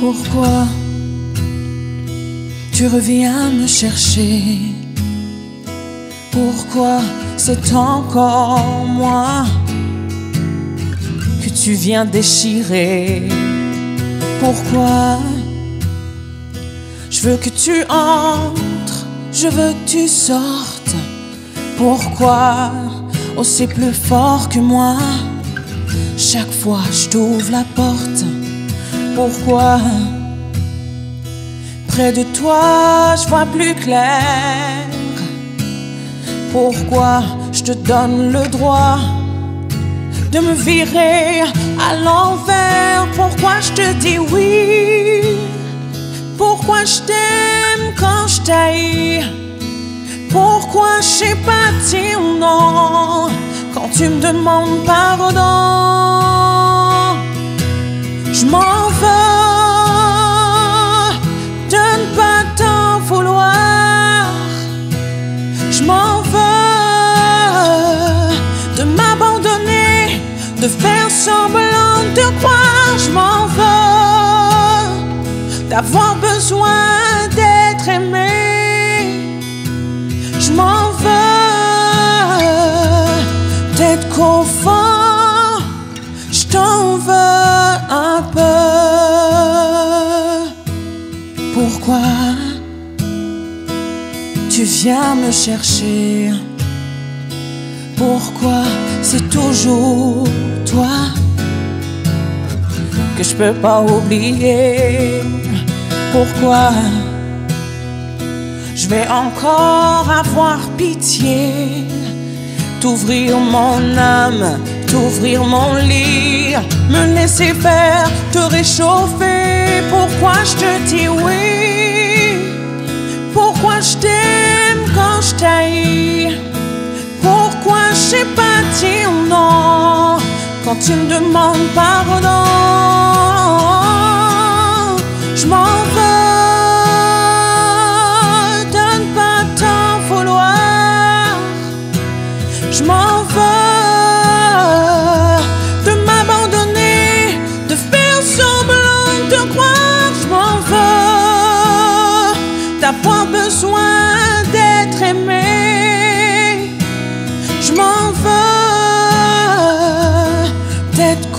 Pourquoi tu reviens me chercher. Pourquoi c'est encore moi que tu viens déchirer? Pourquoi je veux que tu entres, je veux que tu sortes? Pourquoi oh c'est plus fort que moi? Chaque fois je t'ouvre la porte Pourquoi. Près de toi, je vois plus clair. Pourquoi je te donne le droit de me virer à l'envers? Pourquoi je te dis oui? Pourquoi je t'aime quand je t'haïs? Pourquoi je sais pas dire non quand tu me demandes pardon? Je m'en de faire semblant de croire, je m'en veux d'avoir besoin d'être aimé, je m'en veux d'être confort, je t'en veux un peu. Pourquoi? tu viens me chercher? Pourquoi c'est toujours toi que je peux pas oublier. Pourquoi je vais encore avoir pitié? T'ouvrir mon âme, t'ouvrir mon lit Me laisser faire, te réchauffer. Pourquoi je te dis oui? Pourquoi je t'aime Quand tu me demandes pardon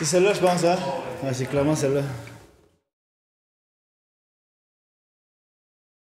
C'est celle-là, je pense, hein? Ouais, c'est clairement celle-là.